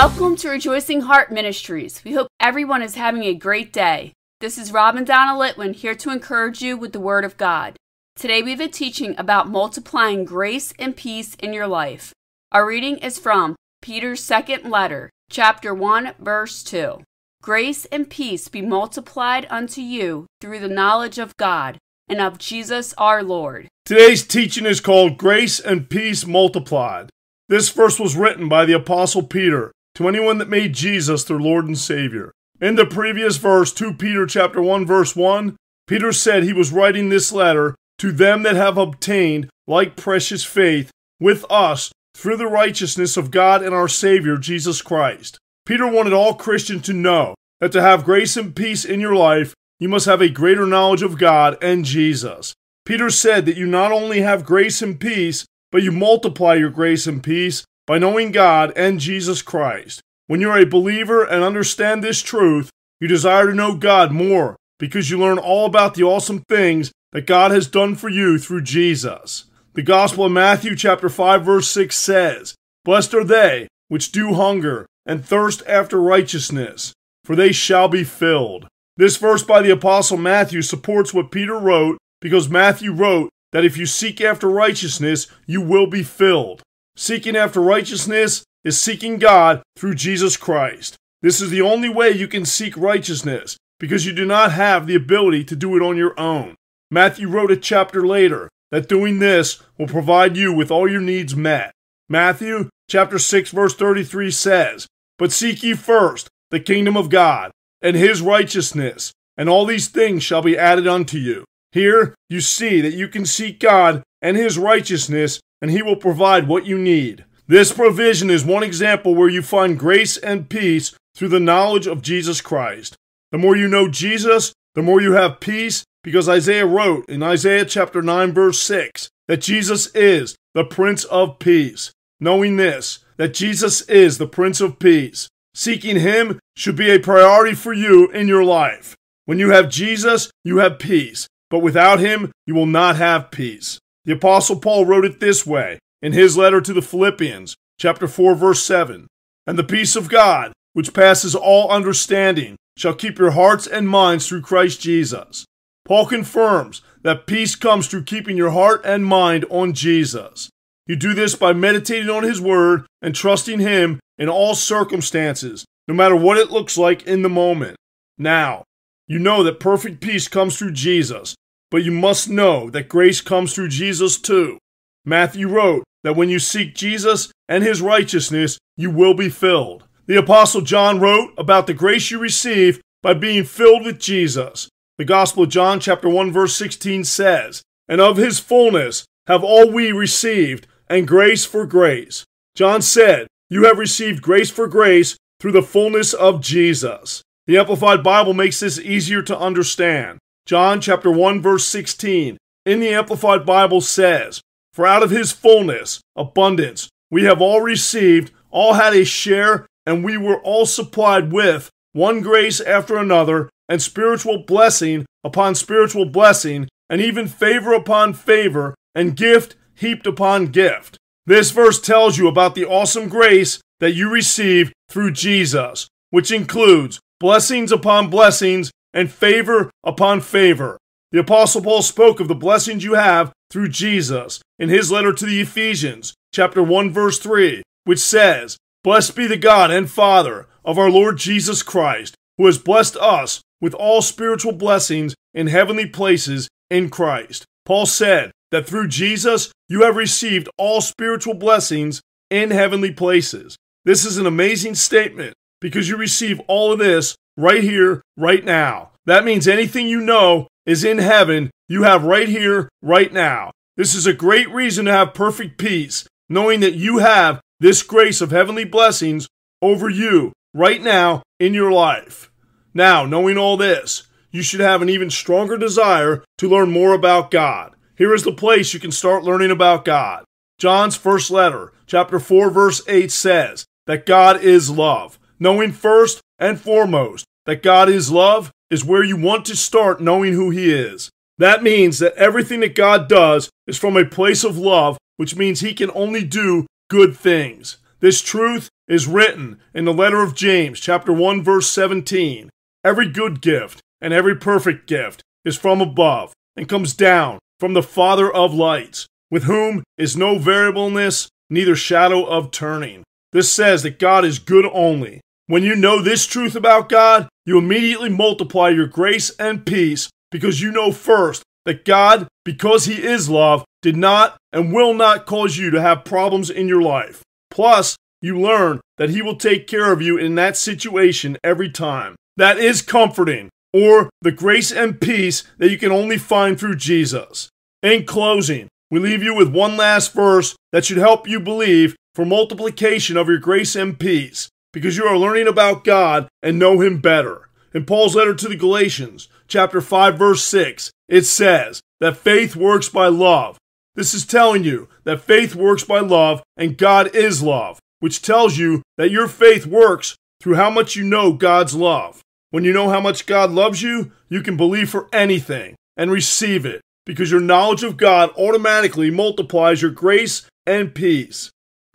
Welcome to Rejoicing Heart Ministries. We hope everyone is having a great day. This is Rob and Donna Litwin here to encourage you with the Word of God. Today we have a teaching about multiplying grace and peace in your life. Our reading is from Peter's second letter, chapter 1, verse 2. Grace and peace be multiplied unto you through the knowledge of God and of Jesus our Lord. Today's teaching is called Grace and Peace Multiplied. This verse was written by the Apostle Peter to anyone that made Jesus their Lord and Savior. In the previous verse, 2 Peter chapter 1 verse 1, Peter said he was writing this letter to them that have obtained like precious faith with us through the righteousness of God and our Savior Jesus Christ. Peter wanted all Christians to know that to have grace and peace in your life, you must have a greater knowledge of God and Jesus. Peter said that you not only have grace and peace, but you multiply your grace and peace by knowing God and Jesus Christ. When you're a believer and understand this truth, you desire to know God more because you learn all about the awesome things that God has done for you through Jesus. The Gospel of Matthew chapter 5 verse 6 says, Blessed are they which do hunger and thirst after righteousness, for they shall be filled. This verse by the apostle Matthew supports what Peter wrote because Matthew wrote that if you seek after righteousness, you will be filled. Seeking after righteousness is seeking God through Jesus Christ. This is the only way you can seek righteousness because you do not have the ability to do it on your own. Matthew wrote a chapter later that doing this will provide you with all your needs met. Matthew chapter 6 verse 33 says, "But seek ye first the kingdom of God and his righteousness, and all these things shall be added unto you." Here you see that you can seek God and his righteousness and he will provide what you need. This provision is one example where you find grace and peace through the knowledge of Jesus Christ. The more you know Jesus, the more you have peace, because Isaiah wrote in Isaiah chapter 9, verse 6, that Jesus is the Prince of Peace. Knowing this, that Jesus is the Prince of Peace, seeking Him should be a priority for you in your life. When you have Jesus, you have peace, but without Him, you will not have peace. The Apostle Paul wrote it this way in his letter to the Philippians, chapter 4, verse 7. And the peace of God, which passes all understanding, shall keep your hearts and minds through Christ Jesus. Paul confirms that peace comes through keeping your heart and mind on Jesus. You do this by meditating on His Word and trusting Him in all circumstances, no matter what it looks like in the moment. Now, you know that perfect peace comes through Jesus, but you must know that grace comes through Jesus too. Matthew wrote that when you seek Jesus and his righteousness, you will be filled. The Apostle John wrote about the grace you receive by being filled with Jesus. The Gospel of John, chapter 1, verse 16 says, And of his fullness have all we received, and grace for grace. John said, You have received grace for grace through the fullness of Jesus. The Amplified Bible makes this easier to understand. John chapter 1 verse 16 in the Amplified Bible says, For out of his fullness, abundance, we have all received, all had a share, and we were all supplied with one grace after another, and spiritual blessing upon spiritual blessing, and even favor upon favor, and gift heaped upon gift. This verse tells you about the awesome grace that you receive through Jesus, which includes blessings upon blessings and favor upon favor. The Apostle Paul spoke of the blessings you have through Jesus in his letter to the Ephesians, chapter 1, verse 3, which says, Blessed be the God and Father of our Lord Jesus Christ, who has blessed us with all spiritual blessings in heavenly places in Christ. Paul said that through Jesus you have received all spiritual blessings in heavenly places. This is an amazing statement because you receive all of this right here, right now. That means anything you know is in heaven, you have right here, right now. This is a great reason to have perfect peace, knowing that you have this grace of heavenly blessings over you right now in your life. Now, knowing all this, you should have an even stronger desire to learn more about God. Here is the place you can start learning about God. John's first letter, chapter 4, verse 8 says that God is love. Knowing first and foremost that God is love is where you want to start knowing who He is. That means that everything that God does is from a place of love, which means He can only do good things. This truth is written in the letter of James, chapter 1, verse 17. Every good gift and every perfect gift is from above and comes down from the Father of lights, with whom is no variableness, neither shadow of turning. This says that God is good only. When you know this truth about God, you immediately multiply your grace and peace because you know first that God, because He is love, did not and will not cause you to have problems in your life. Plus, you learn that He will take care of you in that situation every time. That is comforting, or the grace and peace that you can only find through Jesus. In closing, we leave you with one last verse that should help you believe for multiplication of your grace and peace, because you are learning about God and know Him better. In Paul's letter to the Galatians, chapter 5, verse 6, it says that faith works by love. This is telling you that faith works by love and God is love, which tells you that your faith works through how much you know God's love. When you know how much God loves you, you can believe for anything and receive it because your knowledge of God automatically multiplies your grace and peace.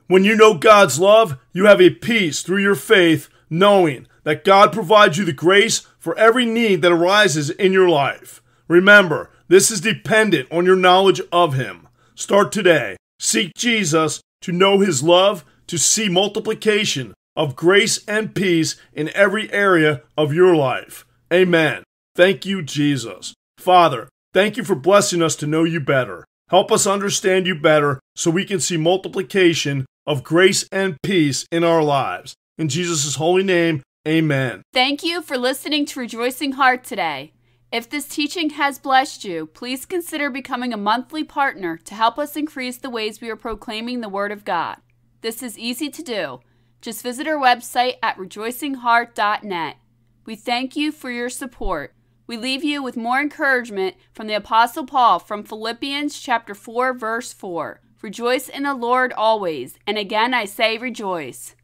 When you know God's love, you have a peace through your faith, knowing that God provides you the grace for every need that arises in your life. Remember, this is dependent on your knowledge of Him. Start today. Seek Jesus to know His love, to see multiplication of grace and peace in every area of your life. Amen. Thank you, Jesus. Father, thank you for blessing us to know you better. Help us understand you better so we can see multiplication of grace and peace in our lives. In Jesus' holy name, amen. Thank you for listening to Rejoicing Heart today. If this teaching has blessed you, please consider becoming a monthly partner to help us increase the ways we are proclaiming the Word of God. This is easy to do. Just visit our website at rejoicingheart.net. We thank you for your support. We leave you with more encouragement from the apostle Paul from Philippians chapter 4 verse 4. Rejoice in the Lord always, and again I say rejoice.